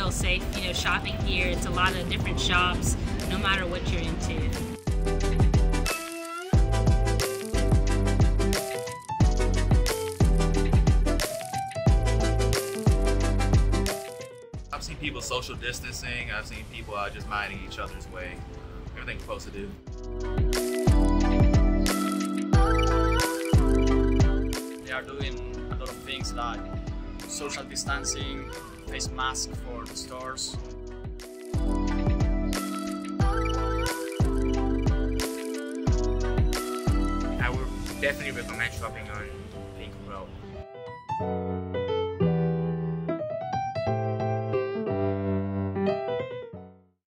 feel safe, you know, shopping here. It's a lot of different shops, no matter what you're into. I've seen people social distancing. I've seen people uh, just minding each other's way. Everything we're supposed to do. They are doing a lot of things like social distancing, face mask for the stores. I would definitely recommend shopping on Lincoln Road.